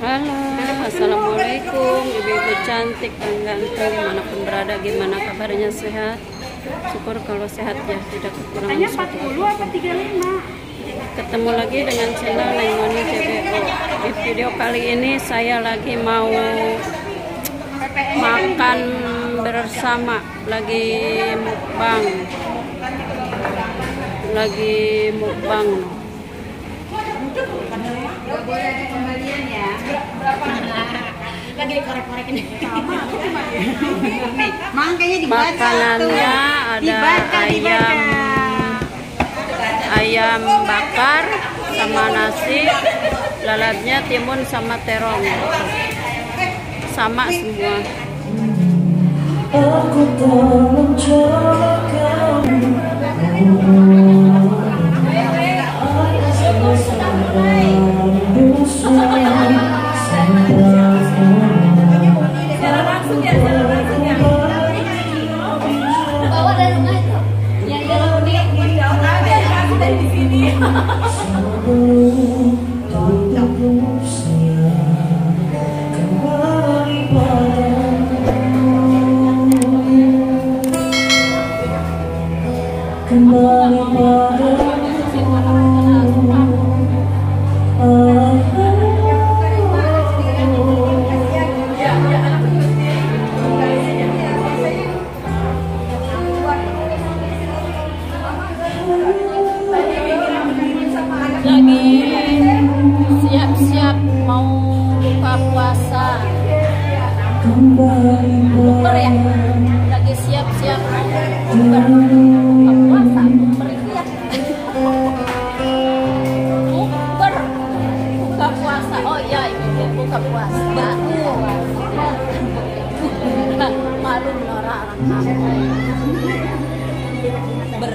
Halo, Assalamualaikum. Ibu-ibu cantik dan ganteng Di mana pun berada, gimana kabarnya? Sehat? Syukur kalau sehat ya, tidak kekurangan Tanya suatu 40 apa 35? Ketemu lagi dengan channel Nengoni JBO Di video kali ini saya lagi mau makan bersama Lagi mukbang. Lagi mukbang Gak boleh ada kembalian ya. Lagi dikorek-korek ini. Sama, aku cuma Nih, makanya dibaca. Makanannya ada dibaca, ayam dibaca. ayam bakar sama nasi lalatnya timun sama terong sama semua Aku tak mencoba di sini buka puasa. Bukber ya? lagi siap-siap. Bukber buka puasa bukber itu ya? Bukber buka puasa. Oh iya ini buka puasa. Malu orang orang ber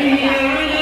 Yeah.